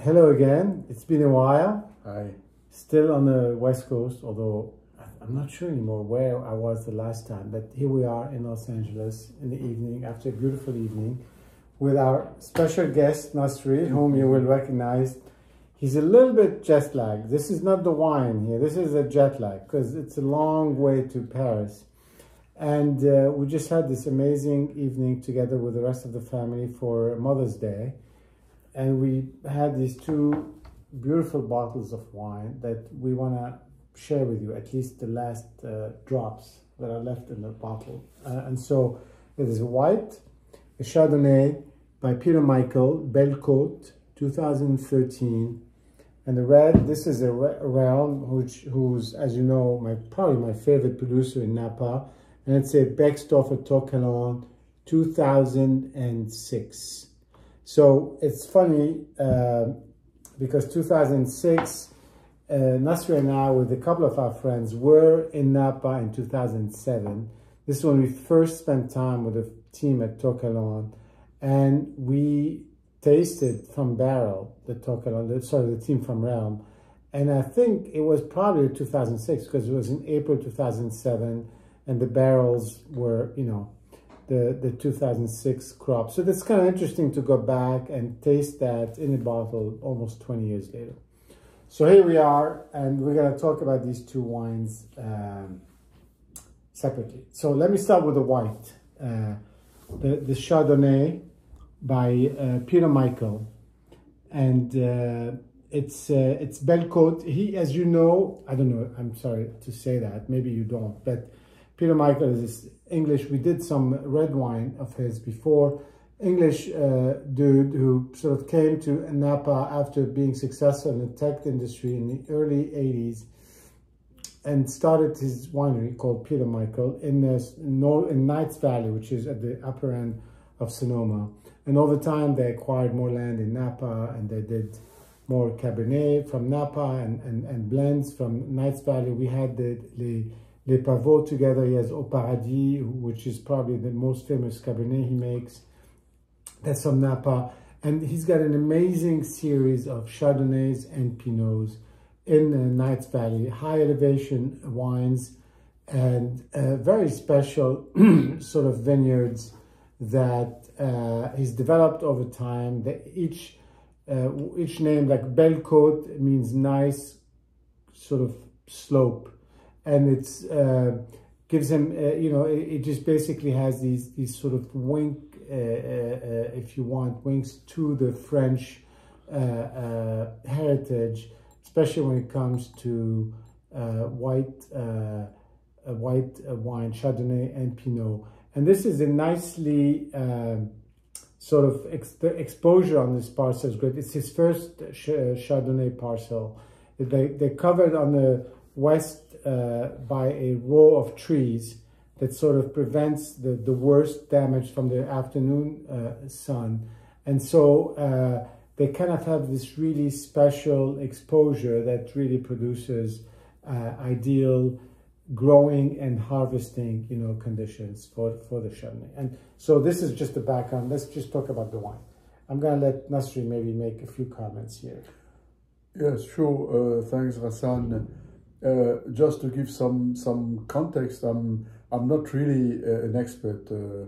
hello again. It's been a while. Hi. Still on the West Coast, although I'm not sure anymore where I was the last time. But here we are in Los Angeles in the evening, after a beautiful evening, with our special guest, Nasri, whom you will recognize. He's a little bit jet lagged. This is not the wine here. This is a jet lag because it's a long way to Paris. And uh, we just had this amazing evening together with the rest of the family for Mother's Day. And we had these two beautiful bottles of wine that we want to share with you, at least the last uh, drops that are left in the bottle. Uh, and so it is white, a Chardonnay by Peter Michael, Côte, 2013. And the red, this is a realm, which, who's, as you know, my probably my favorite producer in Napa and it's a Beckstoffer To 2006. So it's funny uh, because 2006, uh, Nasri and I, with a couple of our friends, were in Napa in 2007. This is when we first spent time with the team at To Kalon, and we tasted from barrel the To Kalon, sorry, the team from Realm. And I think it was probably 2006 because it was in April 2007 and the barrels were, you know, the, the 2006 crop. So that's kind of interesting to go back and taste that in a bottle almost 20 years later. So here we are, and we're going to talk about these two wines um, separately. So let me start with the white. Uh, the, the Chardonnay by uh, Peter Michael. And uh, it's uh, it's Belle Côte. He, as you know, I don't know, I'm sorry to say that, maybe you don't, but Peter Michael is English. We did some red wine of his before. English uh, dude who sort of came to Napa after being successful in the tech industry in the early 80s and started his winery called Peter Michael in, this, in Knights Valley, which is at the upper end of Sonoma. And over time, they acquired more land in Napa and they did more Cabernet from Napa and, and, and blends from Knights Valley. We had the, the Les Pavots together. He has Au Paradis, which is probably the most famous Cabernet he makes. That's from Napa. And he's got an amazing series of Chardonnays and Pinots in the Knights Valley, high elevation wines and uh, very special sort of vineyards that uh, he's developed over time. Each uh, each name, like Belle Côte, means nice sort of slope and it's uh, gives him uh, you know it, it, just basically has these these sort of wink uh, uh, uh if you want winks to the French uh, heritage especially when it comes to white white wine Chardonnay and Pinot. And this is a nicely um, sort of ex exposure on this parcel is great. It's his first Chardonnay parcel. They they covered on the west uh, by a row of trees that sort of prevents the, the worst damage from the afternoon uh, sun. And so uh, they kind of have this really special exposure that really produces uh, ideal growing and harvesting, you know, conditions for, for the Chardonnay. And so this is just the background. Let's just talk about the wine. I'm going to let Nasri maybe make a few comments here. Yes, sure. Uh, thanks, Hassan. Uh, just to give some some context, I'm I'm not really uh, an expert. Uh,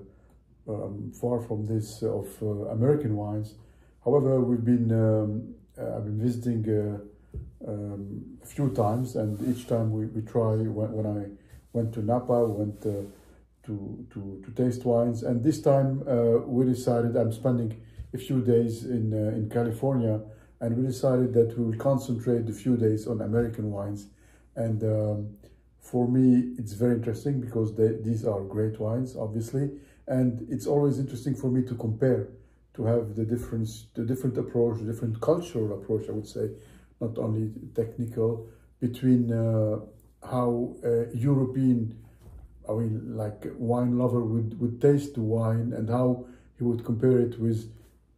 um, far from this of uh, American wines. However, we've been um, uh, I've been visiting um, a few times, and each time we, we try. When, when I went to Napa, went to, to to taste wines, and this time we decided I'm spending a few days in in California, and we decided that we will concentrate a few days on American wines and um, for me, it's very interesting because they, these are great wines, obviously. And it's always interesting for me to compare, to have the difference, the different approach, the different cultural approach, I would say, not only technical, between uh, how European, I mean, like wine lover would, would taste the wine and how he would compare it with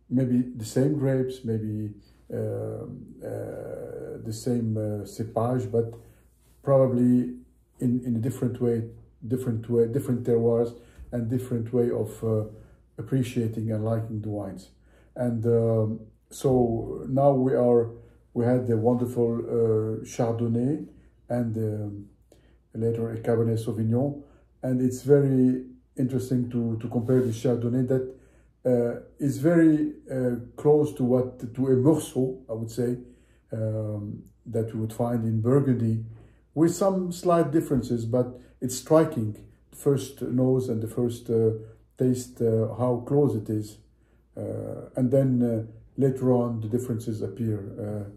maybe the same grapes, maybe uh, uh, the same uh, cepage, but probably in, in a different way, different way, different terroirs and different way of uh, appreciating and liking the wines. And um, so now we are we had the wonderful uh, Chardonnay and um, later a Cabernet Sauvignon, and it's very interesting to to compare the Chardonnay that uh, is very uh, close to what to a Meursault, I would say, um, that you would find in Burgundy, with some slight differences, but it's striking. The first nose and the first uh, taste, uh, how close it is, uh, and then uh, later on the differences appear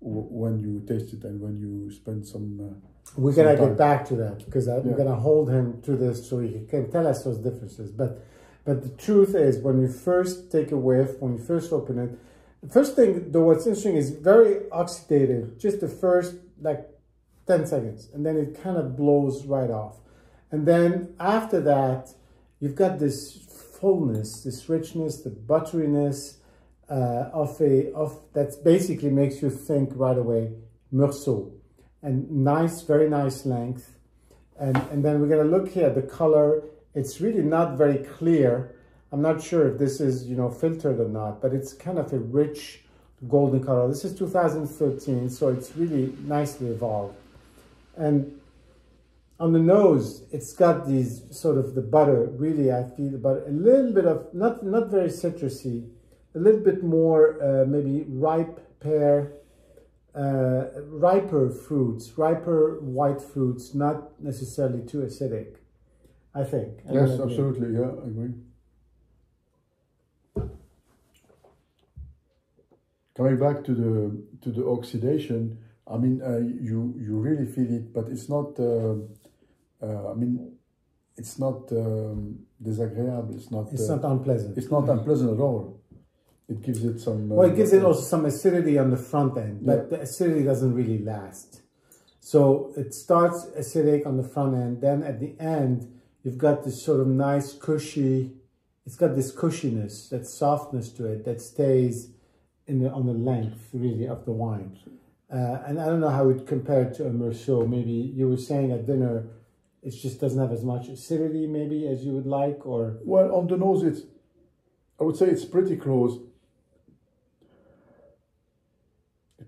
when you taste it and when you spend some. We're gonna get back to that because I'm yeah. gonna hold him to this so he can tell us those differences, but. But the truth is, when you first take a whiff, when you first open it, the first thing, though, what's interesting is very oxidative, just the first like 10 seconds, and then it kind of blows right off. And then after that, you've got this fullness, this richness, the butteriness uh, of a, of that basically makes you think right away, Meursault. And nice, very nice length. And, and then we're gonna look here, at the color, it's really not very clear. I'm not sure if this is, you know, filtered or not, but it's kind of a rich golden color. This is 2013, so it's really nicely evolved. And on the nose, it's got these sort of the butter, really, I feel, but a little bit of, not, not very citrusy, a little bit more uh, maybe ripe pear, uh, riper fruits, riper white fruits, not necessarily too acidic. I think. I yes, absolutely. Yeah, I agree. Coming back to the to the oxidation, I mean, uh, you you really feel it, but it's not. Uh, uh, I mean, it's not um, disagreeable. It's not. It's not unpleasant. It's not unpleasant at all. It gives it some. well, it gives it also some acidity on the front end, but yeah. the acidity doesn't really last. So it starts acidic on the front end, then at the end you've got this sort of nice cushy, it's got this cushiness, that softness to it that stays in the, on the length really of the wine. Uh, and I don't know how it compared to a Meursault. Maybe you were saying at dinner, it just doesn't have as much acidity maybe as you would like or? Well, on the nose, it's, I would say it's pretty close.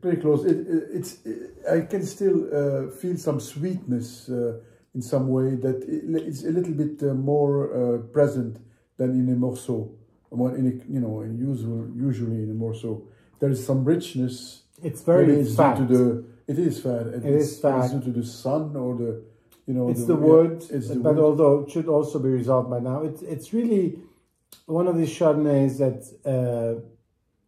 Pretty close. It, it it's, it, I can still uh, feel some sweetness uh, in some way that it's a little bit uh, more uh, present than in a Meursault. Well, in a, you know, in usual, usually in a Meursault, there is some richness. It's very it's fat. Due to the, it is fat. It, it is fat. It's due to the sun or the, you know. It's the, the wood, it's the but wood. although it should also be resolved by now. It's it's really one of these Chardonnays that uh,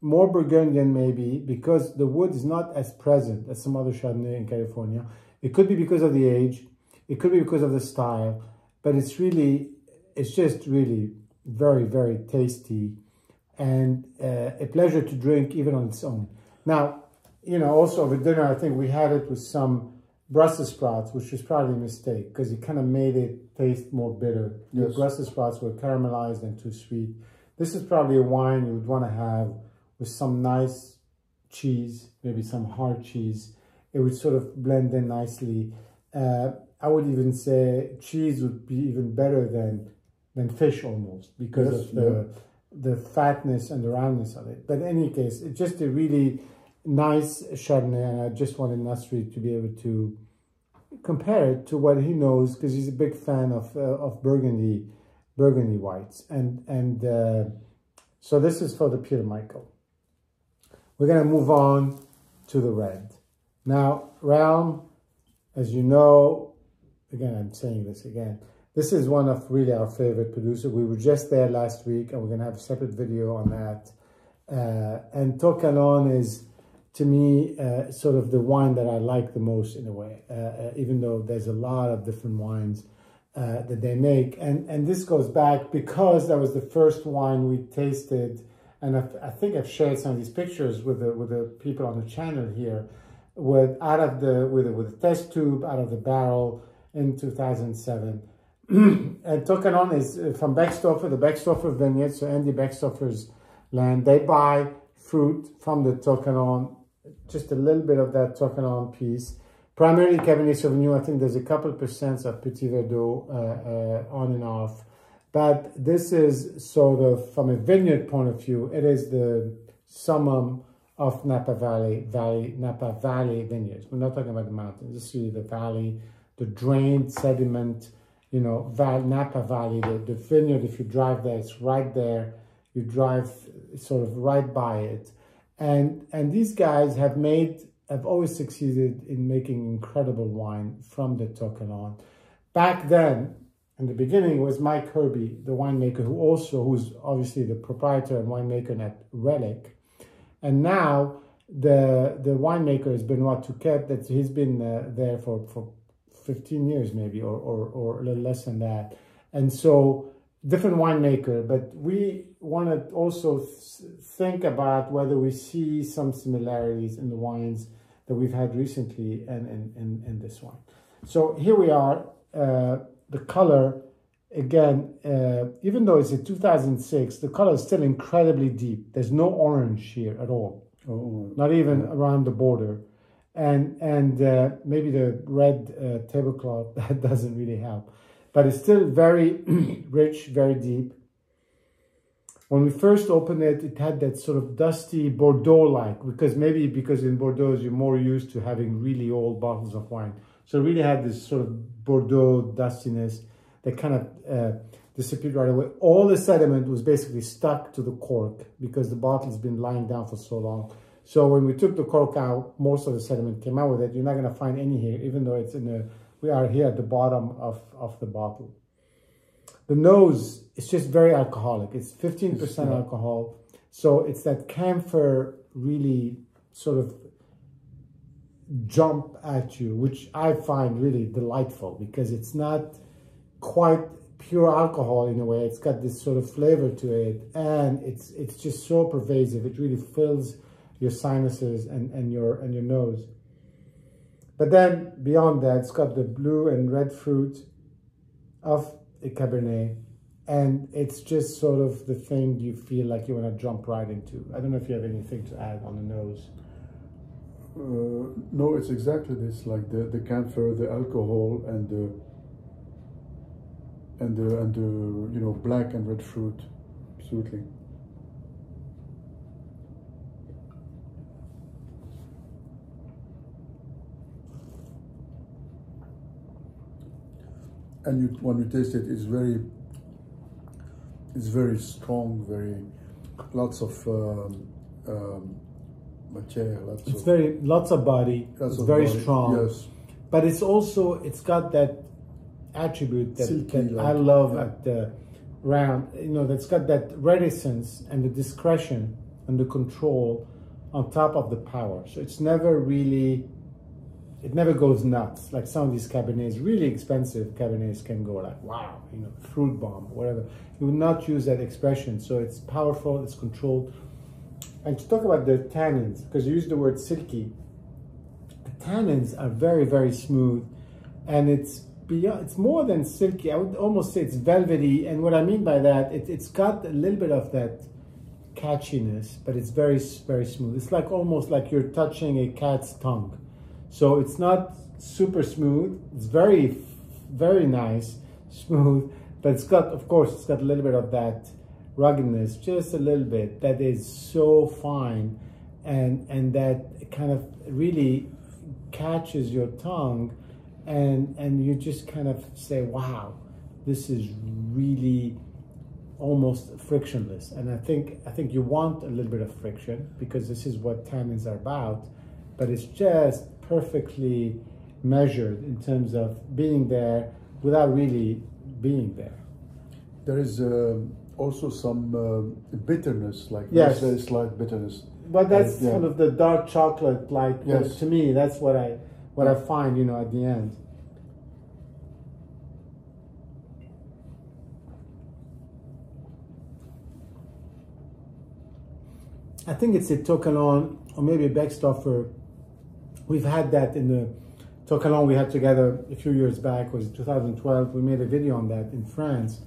more Burgundian maybe because the wood is not as present as some other Chardonnay in California. It could be because of the age. It could be because of the style, but it's really, it's just really very, very tasty and uh, a pleasure to drink even on its own. Now, you know, also with dinner, I think we had it with some Brussels sprouts, which was probably a mistake because it kind of made it taste more bitter. Yes. The Brussels sprouts were caramelized and too sweet. This is probably a wine you would want to have with some nice cheese, maybe some hard cheese. It would sort of blend in nicely. Uh, I would even say cheese would be even better than than fish almost because yes, of the yeah. the fatness and the roundness of it. But in any case, it's just a really nice Chardonnay, and I just wanted Nasri to be able to compare it to what he knows because he's a big fan of uh, of Burgundy Burgundy whites, and and uh, so this is for the Peter Michael. We're gonna move on to the red. Now, Realm, as you know, again, I'm saying this again. This is one of really our favorite producers. We were just there last week and we're going to have a separate video on that. Uh, and To Kalon is, to me, uh, sort of the wine that I like the most in a way, uh, uh even though there's a lot of different wines uh, that they make. And, and this goes back because that was the first wine we tasted. And I've, i think I've shared some of these pictures with the, with the people on the channel here with out of the, with, with a test tube, out of the barrel, in 2007. and To Kalon is uh, from Beckstoffer, the Beckstoffer vineyard, so Andy Beckstoffer's land. They buy fruit from the To Kalon, just a little bit of that To Kalon piece. Primarily Cabernet Sauvignon, I think there's a couple percent of Petit Verdot uh, uh, on and off. But this is sort of, from a vineyard point of view, it is the summum of Napa Valley, Valley, Napa Valley vineyards. We're not talking about the mountains. This is really the valley, the drained sediment, you know, Val, Napa Valley, the, the vineyard, if you drive there, it's right there. You drive sort of right by it. And, and these guys have made, have always succeeded in making incredible wine from the To Kalon. Back then, in the beginning, was Mike Hirby, the winemaker, who also, who's obviously the proprietor and winemaker at Relic. And now the the winemaker is Benoit Touquette, that he's been uh, there for, for 15 years maybe, or, or, or a little less than that. And so different winemaker, but we want to also th think about whether we see some similarities in the wines that we've had recently and in, this one. So here we are, uh, the color, again, uh, even though it's a 2006, the color is still incredibly deep. There's no orange here at all, oh. not even around the border and and uh, maybe the red uh, tablecloth that doesn't really help but it's still very rich very deep. When we first opened it it had that sort of dusty bordeaux like because maybe because in bordeaux you're more used to having really old bottles of wine. So it really had this sort of bordeaux dustiness that kind of uh, disappeared right away. All the sediment was basically stuck to the cork because the bottle's been lying down for so long. So when we took the cork out, most of the sediment came out with it. You're not going to find any here, even though it's in the, we are here at the bottom of, of the bottle. The nose is just very alcoholic. It's 15% alcohol. So it's that camphor really sort of jump at you, which I find really delightful because it's not quite pure alcohol in a way. It's got this sort of flavor to it and it's it's just so pervasive. It really fills your sinuses and, and your and your nose. But then beyond that, it's got the blue and red fruit of a Cabernet. And it's just sort of the thing you feel like you want to jump right into. I don't know if you have anything to add on the nose. Uh, no, it's exactly this, like the, the camphor, the alcohol, and the and the and the you know black and red fruit, absolutely. And you, when you taste it, it's very, it's very strong, very, lots of um, um, matière, lots it's of, very lots of body. Lots it's of very body, strong. Yes, but it's also it's got that attribute that, Silky, that like, I love yeah. at the round. You know, that's got that reticence and the discretion and the control on top of the power. So it's never really it never goes nuts. Like some of these Cabernets, really expensive Cabernets can go like, wow, you know, fruit bomb, whatever. You would not use that expression. So it's powerful, it's controlled. And to talk about the tannins, because you use the word silky, the tannins are very, very smooth. And it's beyond, it's more than silky. I would almost say it's velvety. And what I mean by that, it, it's got a little bit of that catchiness, but it's very, very smooth. It's like almost like you're touching a cat's tongue so it's not super smooth. It's very, very nice, smooth, but it's got, of course, it's got a little bit of that ruggedness, just a little bit, that is so fine and, and that kind of really catches your tongue and, and you just kind of say, wow, this is really almost frictionless. And I think, I think you want a little bit of friction because this is what tannins are about, but it's just perfectly measured in terms of being there without really being there. There is uh, also some uh, bitterness, like yes. very slight bitterness. But that's uh, yeah. sort of the dark chocolate, like yes. to me, that's what I what I find, you know, at the end. I think it's a To Kalon or maybe a Beckstoffer We've had that in the To Kalon we had together a few years back, was 2012. We made a video on that in France.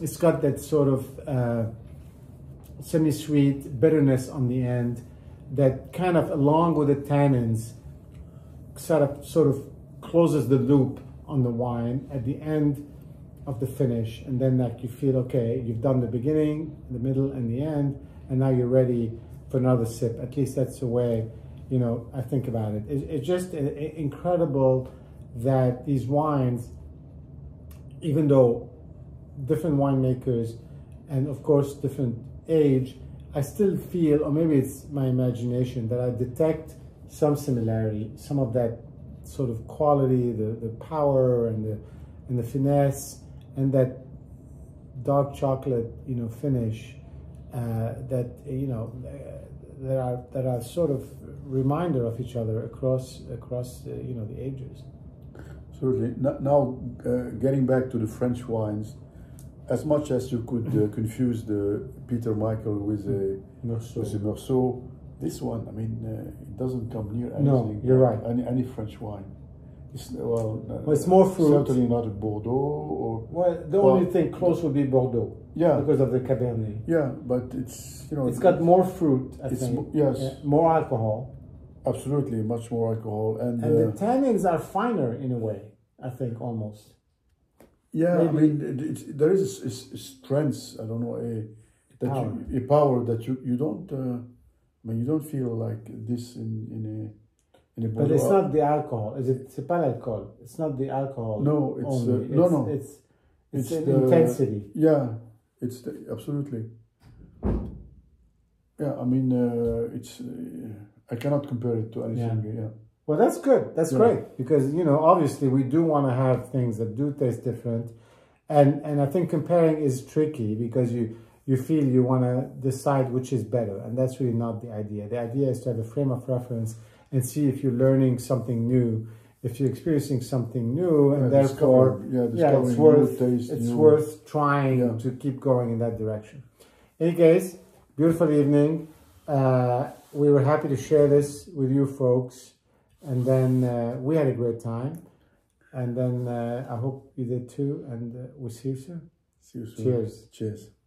It's got that sort of uh, semi-sweet bitterness on the end that kind of, along with the tannins, sort of, sort of closes the loop on the wine at the end of the finish. And then like you feel, okay, you've done the beginning, the middle, and the end, and now you're ready for another sip. At least that's the way, you know, I think about it. it it's just incredible that these wines, even though different winemakers and of course different age, I still feel, or maybe it's my imagination, that I detect some similarity, some of that sort of quality, the, the power and the and the finesse, and that dark chocolate, you know, finish uh, that you know that are that are sort of reminder of each other across across uh, you know the ages. Absolutely. Now, uh, getting back to the French wines, as much as you could uh, confuse the Peter Michael with a Meursault, with a this one, I mean, uh, it doesn't come near anything. No, you're right. Any, any French wine. It's, well, well, it's more fruit. Certainly not Bordeaux or. Well, the well, only thing close would be Bordeaux. Yeah. Because of the Cabernet. Yeah, but it's you know. It's got more fruit. I it's think. yes. Yeah, more alcohol. Absolutely, much more alcohol, and, and uh, the tannins are finer in a way. I think almost. Yeah, Maybe. I mean, it, there is a, a, strength. I don't know a that power. You, a power that you you don't. Uh, I mean, you don't feel like this in in a. But it's not the alcohol. Is it? L'alcool. It's not the alcohol. No, it's uh, no, it's, no. It's it's, it's the, intensity. Yeah, it's the, absolutely. Yeah, I mean, uh, it's. Uh, I cannot compare it to anything. Yeah. yeah. Well, that's good. That's yeah. great because you know, obviously, we do want to have things that do taste different, and and I think comparing is tricky because you you feel you want to decide which is better, and that's really not the idea. The idea is to have a frame of reference and see if you're learning something new, if you're experiencing something new, and yeah, therefore, yeah, yeah, it's worth taste, it's new. worth trying yeah. to keep going in that direction. In any case, beautiful evening. Uh, we were happy to share this with you folks, and then uh, we had a great time, and then uh, I hope you did too, and uh, we'll see you soon. See you soon. Cheers. Cheers.